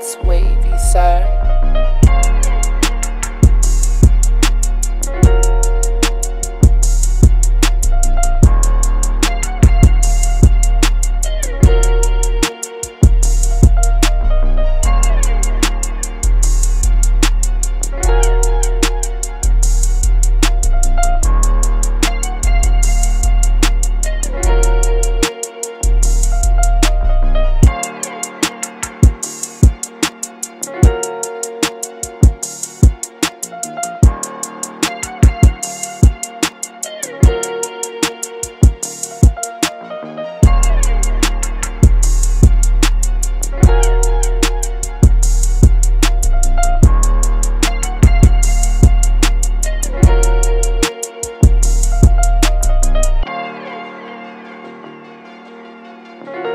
that's wavy, sir. Bye.